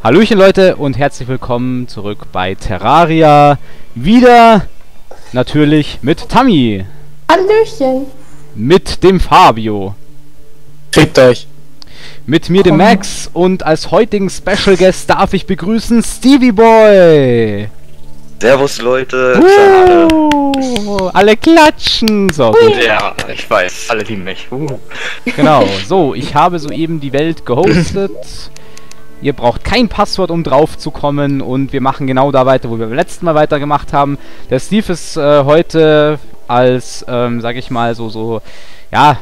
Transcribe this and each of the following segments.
Hallöchen Leute und herzlich willkommen zurück bei Terraria. Wieder natürlich mit Tammy. Hallöchen. Mit dem Fabio. Fickt euch. Mit mir dem Max und als heutigen Special Guest darf ich begrüßen Stevie Boy. Servus Leute. Uh, alle. alle klatschen. So, gut. Ja, ich weiß. Alle lieben mich. Uh. Genau. So, ich habe soeben die Welt gehostet. Ihr braucht kein Passwort, um drauf zu kommen und wir machen genau da weiter, wo wir beim letzten Mal weitergemacht haben. Der Steve ist äh, heute als, ähm, sag ich mal, so, so, ja,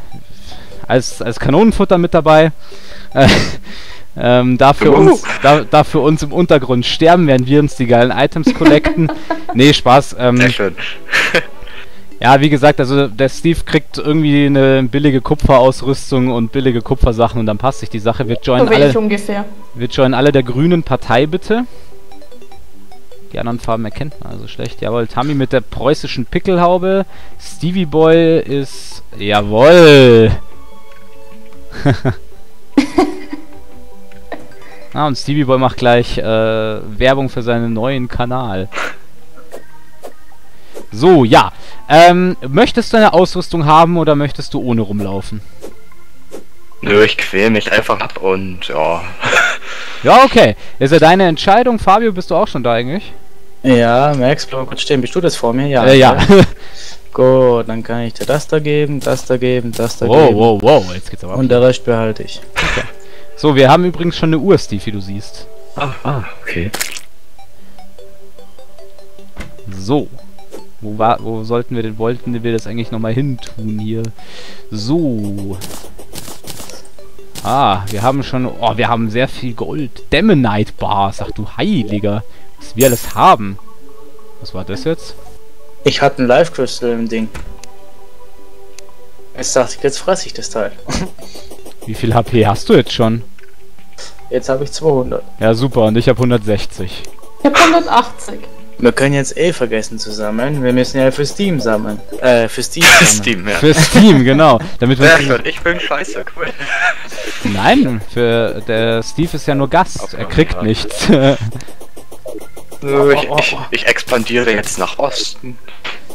als, als Kanonenfutter mit dabei. Äh, ähm, da, für uns, da, da für uns im Untergrund sterben, während wir uns die geilen Items collecten. nee, Spaß. Ähm, Sehr schön. Ja, wie gesagt, also der Steve kriegt irgendwie eine billige Kupferausrüstung und billige Kupfersachen und dann passt sich die Sache. Wir joinen So alle, ungefähr. wir joinen alle der grünen Partei bitte. Die anderen Farben erkennt man also schlecht. Jawohl, Tammy mit der preußischen Pickelhaube. Stevie Boy ist... Jawohl! ah, und Stevie Boy macht gleich äh, Werbung für seinen neuen Kanal. So, ja. Ähm, möchtest du eine Ausrüstung haben oder möchtest du ohne rumlaufen? Nö, ich quäl mich einfach ab und ja. Ja, okay. Ist ja deine Entscheidung. Fabio, bist du auch schon da eigentlich? Ja, Max, bleib mal kurz stehen. Bist du das vor mir? Ja. Äh, ja. Gut, dann kann ich dir das da geben, das da geben, das da wow, geben. wow, wow. Jetzt geht's aber ab. Und der Rest behalte ich. So, wir haben übrigens schon eine Uhr, Steve, wie du siehst. Ah, ah, okay. So. Wo, war, wo sollten wir denn, wollten wir das eigentlich nochmal hin tun hier? So. Ah, wir haben schon, oh, wir haben sehr viel Gold. Demonite Bars, ach du Heiliger. Was wir alles haben. Was war das jetzt? Ich hatte ein Life Crystal im Ding. Jetzt dachte ich, jetzt fresse ich das Teil. Wie viel HP hast du jetzt schon? Jetzt habe ich 200. Ja, super, und ich habe 160. Ich hab 180. Wir können jetzt eh vergessen zu sammeln. Wir müssen ja für Steam sammeln. Äh, für Steam sammeln. Steam, ja. Für Steam, genau. Damit wir schön. Ich bin scheiße, cool. Nein, für der Steve ist ja nur Gast. Er kriegt ja. nichts. Nö, ich, ich, ich expandiere jetzt nach Osten.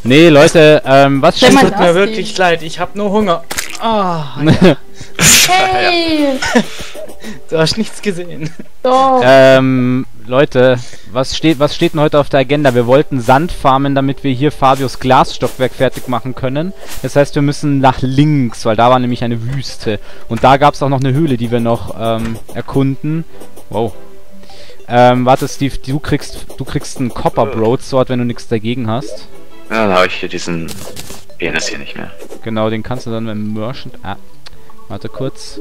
nee, Leute, ähm, was man- Tut mir wirklich leid, ich habe nur Hunger. Ah, Hey! du hast nichts gesehen. Doch. ähm, Leute, was steht, was steht denn heute auf der Agenda? Wir wollten Sand farmen, damit wir hier Fabius Glasstockwerk fertig machen können. Das heißt, wir müssen nach links, weil da war nämlich eine Wüste. Und da gab es auch noch eine Höhle, die wir noch ähm, erkunden. Wow. Ähm, warte, Steve, du kriegst, du kriegst einen Copper Broadsword, wenn du nichts dagegen hast. Ja, dann habe ich hier diesen Penis hier nicht mehr. Genau, den kannst du dann mit dem Merchant. Ah, warte kurz.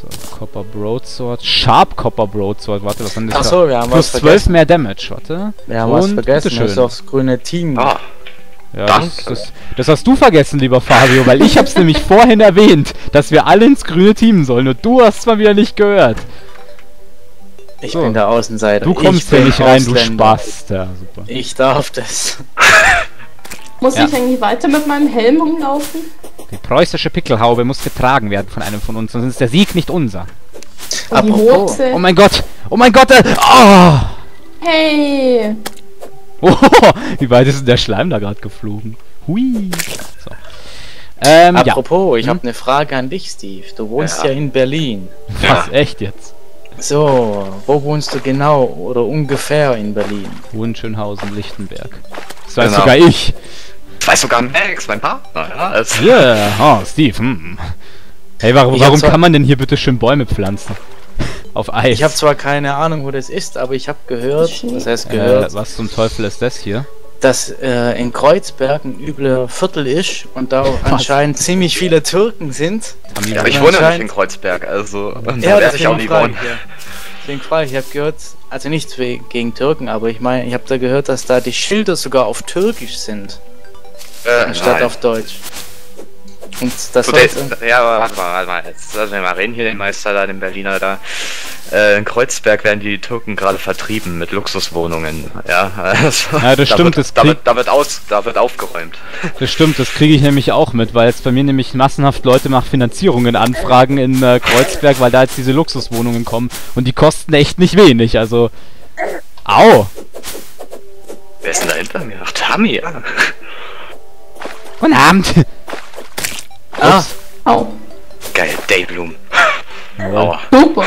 So, Copper Broadsword. Sharp Copper Broadsword. Warte, was haben das? Ach so, wir haben Plus was 12 vergessen. mehr Damage, warte. Wir haben was Und vergessen. bitteschön. Das ist aufs grüne Team. Ah, Ja, Danke. das, das, das hast du vergessen, lieber Fabio, weil ich hab's nämlich vorhin erwähnt, dass wir alle ins grüne Team sollen und du hast mal wieder nicht gehört. Ich So. bin der Außenseiter. Du kommst hier nicht rein, du. Spaß. Ja, super. Ich darf das. Muss ja. ich eigentlich weiter mit meinem Helm rumlaufen? Die preußische Pickelhaube muss getragen werden von einem von uns, sonst ist der Sieg nicht unser. Und die Apropos. Hose? Oh mein Gott! Oh mein Gott! Oh! Hey! Oh, wie weit ist denn der Schleim da gerade geflogen? Hui. So. Ähm, ja. Apropos, ich Hm? habe eine Frage an dich, Steve. Du wohnst ja, Ja. in Berlin. Was, echt jetzt? So, wo wohnst du genau oder ungefähr in Berlin? Hohenschönhausen, Lichtenberg. Das weiß Genau. sogar ich. Weiß sogar Max, mein Partner. Ja, also, Ja, oh, Steve, hm. Hey, warum, warum kann man denn hier bitte schön Bäume pflanzen? Auf Eis. Ich habe zwar keine Ahnung, wo das ist, aber ich habe gehört, das heißt gehört, äh, was zum Teufel ist das hier? dass äh, in Kreuzberg ein übler Viertel ist und da anscheinend ziemlich viele Türken sind. Ja, da- ich wohne nicht in Kreuzberg, also Ja, da werde ich auch nie wohnen. ja. Deswegen frage ich, ich habe gehört, also nichts wegen- gegen Türken, aber ich meine, ich habe da gehört, dass da die Schilder sogar auf Türkisch sind, Äh, anstatt nein. auf Deutsch. Und das So, jetzt in- ja, aber warte mal, warte mal. Jetzt lassen wir mal reden hier, den Meister da, den Berliner da. Äh, in Kreuzberg werden die Türken gerade vertrieben mit Luxuswohnungen. Ja, also, Ja, das da stimmt, Wird, das da, wird, da, wird aus, da wird aufgeräumt. Das stimmt, das kriege ich nämlich auch mit, weil jetzt bei mir nämlich massenhaft Leute nach Finanzierungen anfragen in äh, Kreuzberg, weil da jetzt diese Luxuswohnungen kommen und die kosten echt nicht wenig, also... Au! Wer ist denn da hinter mir? Ach, ja. Guten Abend! Ah, Au. Geil, Daybloom. Aua. Super.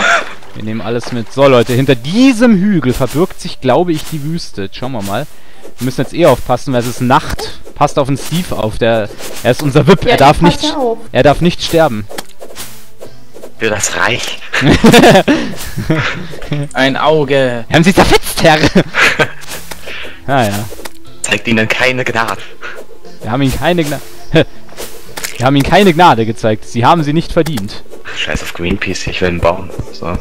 Wir nehmen alles mit. So, Leute, hinter diesem Hügel verbirgt sich, glaube ich, die Wüste. Jetzt schauen wir mal. Wir müssen jetzt eh aufpassen, weil es ist Nacht. Passt auf den Steve auf, der... Er ist unser VIP, Ja, er darf ich nicht... auf. Er darf nicht sterben. Für das Reich. ein Auge. Haben Sie zerfetzt, Herr! ah ja. Zeigt ihnen keine Gnade. Wir haben ihnen keine Gnade... Wir haben ihnen keine Gnade gezeigt. Sie haben sie nicht verdient. Scheiß auf Greenpeace, ich will einen Baum. So.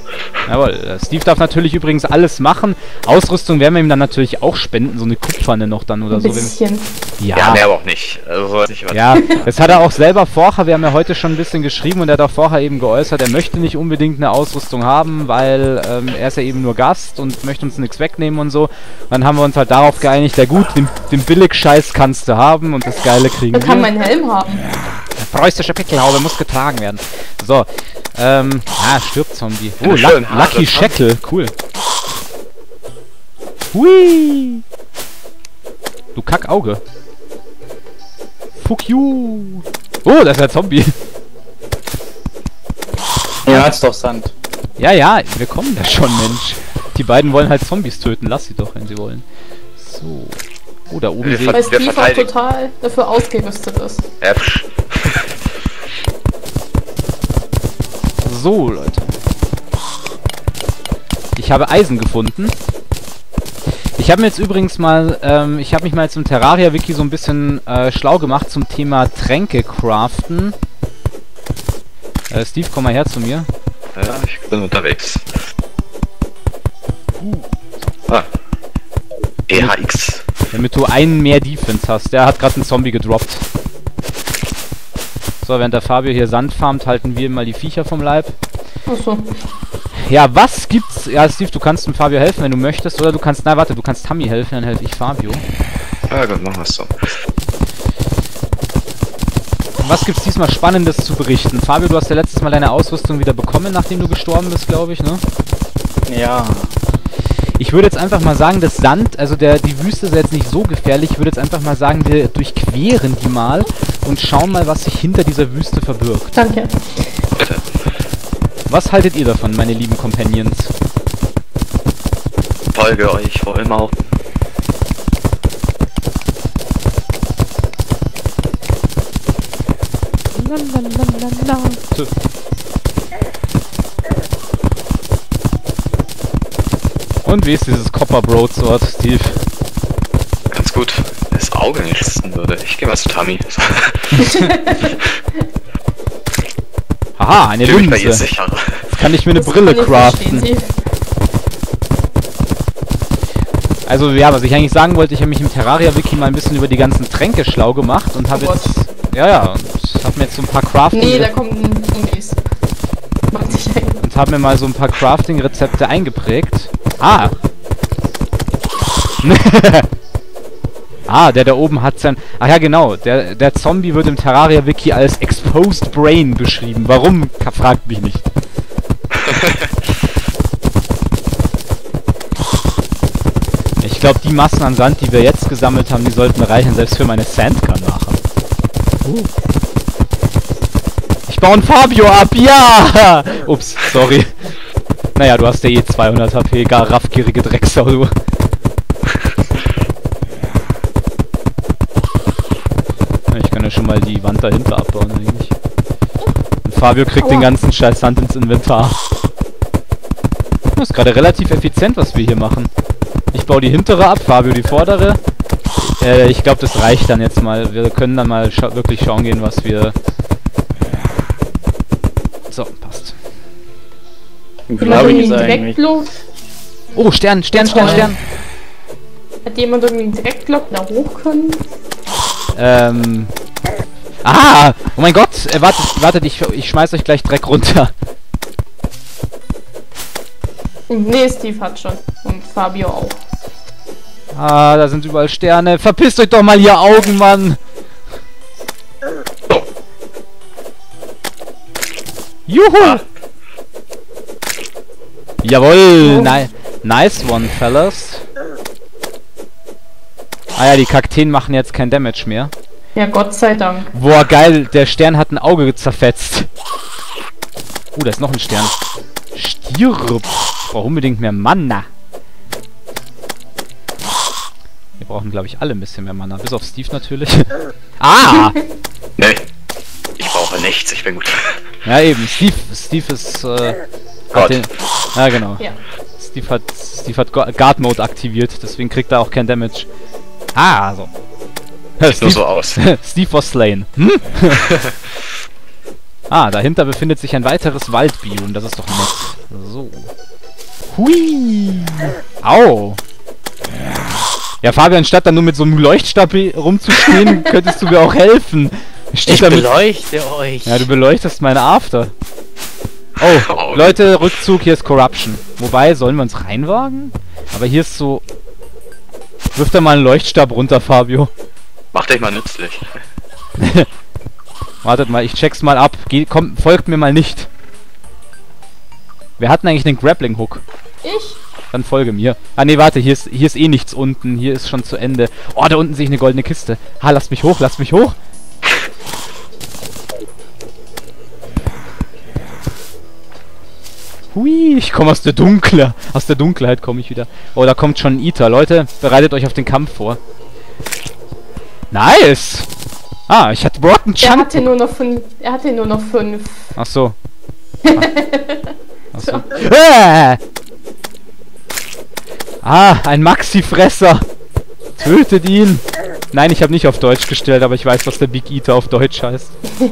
Jawohl, äh, Steve darf natürlich übrigens alles machen. Ausrüstung werden wir ihm dann natürlich auch spenden, so eine Kupferne noch dann oder Ein so. Bisschen. Ja, ja, mehr aber auch nicht. Also, ich was. ja, das hat er auch selber vorher, wir haben ja heute schon ein bisschen geschrieben und er hat auch vorher eben geäußert, er möchte nicht unbedingt eine Ausrüstung haben, weil ähm, er ist ja eben nur Gast und möchte uns nichts wegnehmen und so. Und dann haben wir uns halt darauf geeinigt, ja gut, den, den Billig-Scheiß kannst du haben und das Geile kriegen wir. kann meinen Helm haben. Der preußische Pickelhaube muss getragen werden. So, ähm, ah, stirbt Zombie. Oh, Haare, Lucky? Shackle, cool. Hui! Du Kackauge. Fuck you! Oh, das ist der Zombie. Ja, ist doch Sand. Ja, ja, wir kommen da schon, Mensch. Die beiden wollen halt Zombies töten. Lass sie doch, wenn sie wollen. So. Oh, da oben Wir sehe Weil ich... Wir Steve auch total dafür ausgerüstet ist. Ja, psch. So, Leute. Ich habe Eisen gefunden. Ich habe mir jetzt übrigens mal, ähm, ich habe mich mal zum Terraria-Wiki so ein bisschen äh, schlau gemacht zum Thema Tränke craften. Äh, Steve, komm mal her zu mir. ja, ich bin unterwegs. Ah. EHX. Damit du einen mehr Defense hast. Der hat gerade einen Zombie gedroppt. So, während der Fabio hier Sand farmt, halten wir mal die Viecher vom Leib. Achso. Ja, was gibt's? Ja, Steve, du kannst dem Fabio helfen, wenn du möchtest. Oder du kannst, nein, warte, du kannst Tammy helfen, dann helfe ich Fabio. Ja, gut, machen wir es so. Was gibt's diesmal Spannendes zu berichten? Fabio, du hast ja letztes Mal deine Ausrüstung wieder bekommen, nachdem du gestorben bist, glaube ich, ne? Ja. Ich würde jetzt einfach mal sagen, das Sand, also der, die Wüste ist jetzt nicht so gefährlich. Ich würde jetzt einfach mal sagen, wir durchqueren die mal und schauen mal, was sich hinter dieser Wüste verbirgt. Danke. Bitte. Was haltet ihr davon, meine lieben Companions? Folge euch vor allem auch. So. Und wie ist dieses Copper Broadsword, Steve? Ganz gut. Das Auge nützen würde. Ich gehe mal zu Tammy. Haha, eine Linse. sicher. Jetzt kann ich mir eine Das Brille craften. Also ja, was ich eigentlich sagen wollte, ich habe mich im Terraria-Wiki mal ein bisschen über die ganzen Tränke schlau gemacht und habe Oh jetzt... Ja, ja, und habe mir jetzt so ein paar Crafting... Nee, da sich ein. und habe mir mal so ein paar Crafting-Rezepte eingeprägt. Ah! ah, der da oben hat sein... Ach ja, genau. Der, der Zombie wird im Terraria-Wiki als Exposed Brain beschrieben. Warum? Fragt mich nicht. Ich glaube, die Massen an Sand, die wir jetzt gesammelt haben, die sollten reichen, selbst für meine Sandgun nachher. Uh. Ich baue ein Fabio ab, ja! Ups, sorry. Naja, du hast ja eh 200 HP, gar raffgierige Drecksau, du. Ja, Ich kann ja Wand dahinter abbauen, eigentlich. Und Fabio kriegt den Aua. ganzen Scheiß Sand ins Inventar. Das ist gerade relativ effizient, was wir hier machen. Ich baue die hintere ab, Fabio die vordere. Äh, ich glaube, das reicht dann jetzt mal. Wir können dann mal scha wirklich schauen gehen, was wir... So, passt. Habe ich? Direktlook? Oh, Stern, Stern, Stern, Toll. Stern. Hat jemand irgendwie einen Direktlock da hoch können? Ähm... Ah! Oh mein Gott, äh, wartet, wartet, ich, ich schmeiß euch gleich Dreck runter. Nee, Steve hat schon. Und Fabio auch. Ah, da sind überall Sterne. Verpisst euch doch mal, ihr Augen, Mann. Juhu! Ah. Jawohl, Oh. ni nice one, fellas. Ah ja, die Kakteen machen jetzt kein Damage mehr. Ja, Gott sei Dank. Boah, geil, der Stern hat ein Auge zerfetzt. Uh, da ist noch ein Stern. Stirb. Ich brauche unbedingt mehr Mana. Wir brauchen, glaube ich, alle ein bisschen mehr Mana. Bis auf Steve natürlich. ah! Nee. Ich brauche nichts, ich bin gut. Ja, eben. Steve, Steve ist, äh... Gott. Hat den, ja, genau. Ja. Steve hat, Steve hat Gu- Guard Mode aktiviert, deswegen kriegt er auch kein Damage. Ah, so. Sieht nur so aus. Steve was slain. Hm? ah, dahinter befindet sich ein weiteres Waldbiom. Das ist doch nett. So. Hui. Au. Ja, Fabian, statt dann nur mit so einem Leuchtstab rumzustehen, könntest du mir auch helfen. Steht Ich beleuchte euch. Ja, du beleuchtest meine After. Oh, Oh. Leute, Rückzug, hier ist Corruption. Wobei, sollen wir uns reinwagen? Aber hier ist so... Wirf da mal einen Leuchtstab runter, Fabio. Mach dich mal nützlich. Wartet mal, ich check's mal ab. Geh, komm, folgt mir mal nicht. Wir hatten eigentlich den Grappling Hook. Ich? Dann folge mir. Ah nee, warte, hier ist, hier ist eh nichts unten. Hier ist schon zu Ende. Oh, da unten sehe ich eine goldene Kiste. Ha, lasst mich hoch, lasst mich hoch. Hui, ich komme aus der Dunkle. Aus der Dunkelheit komme ich wieder. Oh, da kommt schon ein Eater. Leute, bereitet euch auf den Kampf vor. Nice! Ah, ich hatte Rotten Er Chunk. hatte nur noch fünf. Er hatte nur noch fünf. Ach so. Ach so. Äh! Ah, ein Maxi-Fresser. Tötet ihn. Nein, ich habe nicht auf Deutsch gestellt, aber ich weiß, was der Big Eater auf Deutsch heißt.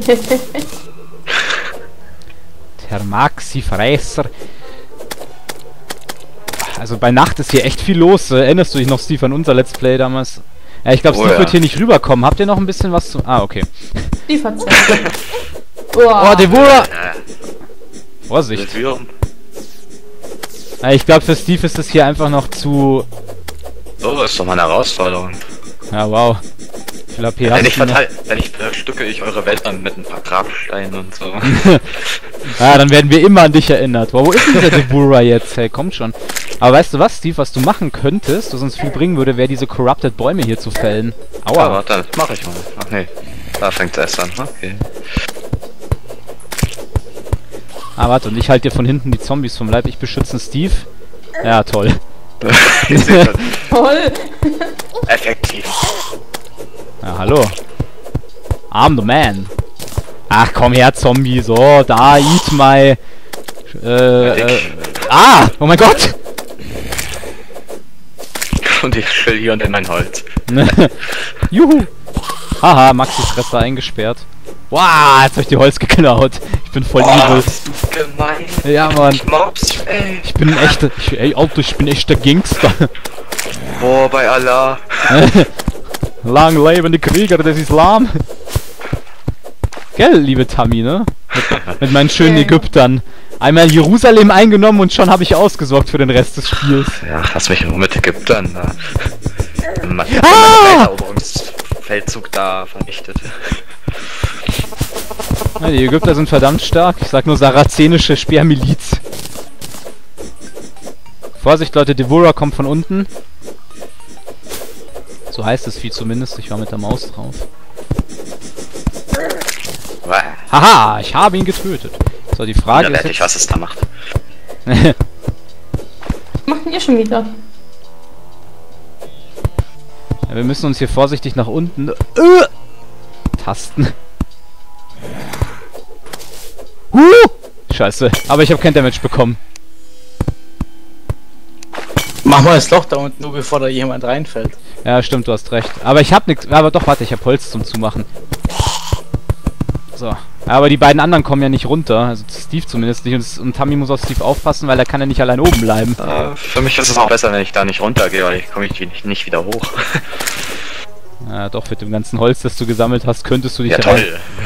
der Maxi-Fresser. Also bei Nacht ist hier echt viel los. Erinnerst du dich noch, Steve, an unser Let's Play damals? Ja, ich glaube, Oh Steve ja. wird hier nicht rüberkommen. Habt ihr noch ein bisschen was zu... Ah, okay. Steve hat Zeit. Boah. Oh, Devora! Vorsicht. Ja, ich glaube, für Steve ist es hier einfach noch zu... Oh, ist doch mal eine Herausforderung. Ja, wow. Viel AP Wenn hast ich, du noch? verteil, wenn ich stücke ich eure Welt dann mit ein paar Grabsteinen und so. Ja, dann werden wir immer an dich erinnert. Wow, wo ist denn der Devura jetzt? Hey, kommt schon. Aber weißt du was, Steve, was du machen könntest, was uns viel bringen würde, wäre diese Corrupted Bäume hier zu fällen. Aua. Aber dann mach ich mal. Ach nee, da fängt es erst an. Okay. Ah, warte, und ich halte dir von hinten die Zombies vom Leib. Ich beschütze Steve. Ja, toll. Toll. effektiv. Ja, hallo. I'm the man. Ach, komm her, Zombie. So, da, eat my... Äh, äh, ah! Oh mein Gott! Und ich chill hier und in mein Holz. Juhu! Haha, Maxi Fresser eingesperrt. Wow, jetzt hab ich die Holz geklaut. Ich bin voll evil. bist du gemein. Ja, Mann. Ich mobs, ey. Ich bin ein echter... Ich, ey, Alter, ich bin echter Gangster. Boah, bei Allah. Lang leben die Krieger des Islam. Gell, liebe Tammy, ne? Mit, mit meinen schönen Ja. Ägyptern. Einmal Jerusalem eingenommen und schon habe ich ausgesorgt für den Rest des Spiels. Ja, lass mich nur mit Ägyptern da. Man, Ah! Feldzug da vernichtet. Ja, die Ägypter sind verdammt stark. Ich sag nur sarazenische Speermiliz. Vorsicht, Leute, Devora kommt von unten. So heißt es Vieh zumindest. Ich war mit der Maus drauf. Haha, ich habe ihn getötet. So, die Frage ist Unerlässlich, was es da macht. jetzt... Machen ihr schon wieder. Ja, wir müssen uns hier vorsichtig nach unten äh, tasten. Huh! Scheiße, aber ich habe kein Damage bekommen. Mach mal das Loch da unten, nur bevor da jemand reinfällt. Ja, stimmt, du hast recht. Aber ich hab nix. Aber doch, warte, ich hab Holz zum Zumachen. So. Aber die beiden anderen kommen ja nicht runter. Also Steve zumindest nicht. Und, und Tammy muss auf Steve aufpassen, weil er kann ja nicht allein oben bleiben. Äh, für mich ist es auch besser, wenn ich da nicht runtergehe, weil ich komme ich nicht, nicht wieder hoch. Ja, doch, mit dem ganzen Holz, das du gesammelt hast, könntest du dich Ja, rein,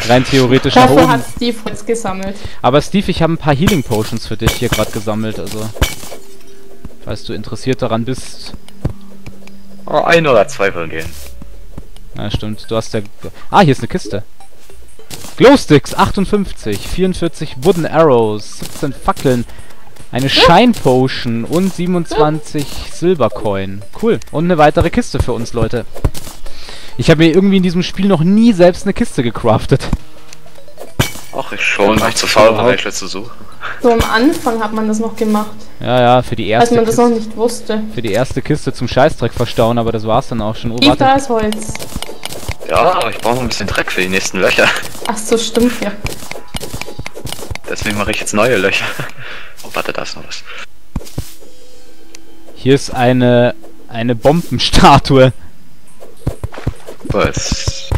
rein theoretisch nach Dafür oben. hat Steve Holz gesammelt. Aber Steve, ich habe ein paar Healing Potions für dich hier gerade gesammelt, also. Falls du interessiert daran bist. Oh, ein oder zwei würden gehen. Ja, stimmt. Du hast ja. Ah, hier ist eine Kiste. Glowsticks 58, 44 Wooden Arrows, 17 Fackeln, eine Shine Potion und 27 Silbercoin. Cool. Und eine weitere Kiste für uns, Leute. Ich habe mir irgendwie in diesem Spiel noch nie selbst eine Kiste gecraftet. Ach, ich schon, ich zu faul war, welche zu suchen. So am Anfang hat man das noch gemacht, Ja, ja, für die als erste man das noch Kiste, nicht wusste. für die erste Kiste zum Scheißdreck verstauen, aber das war's dann auch schon. Oh, da warte. ist Holz. Ja, aber ich brauche noch ein bisschen Dreck für die nächsten Löcher. Ach so, stimmt ja. Deswegen mache ich jetzt neue Löcher. Oh, warte, da ist noch was. Hier ist eine eine Bombenstatue. Was?